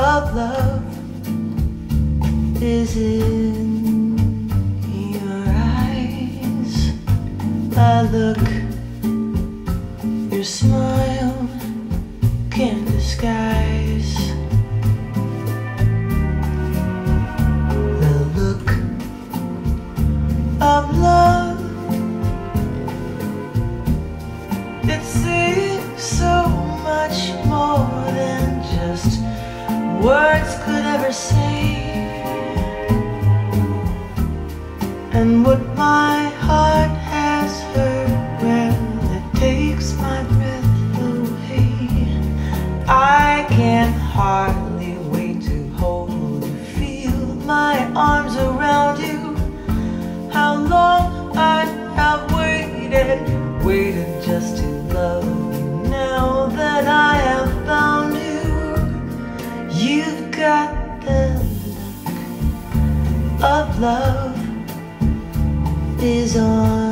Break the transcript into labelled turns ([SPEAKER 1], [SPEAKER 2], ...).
[SPEAKER 1] of love is in your eyes. I look, your smile can disguise the look of love. It seems so much more words could ever say. And what my heart has heard, well, it takes my breath away. I can hardly wait to hold you, feel my arms around you. How long I have waited, waited just to love is on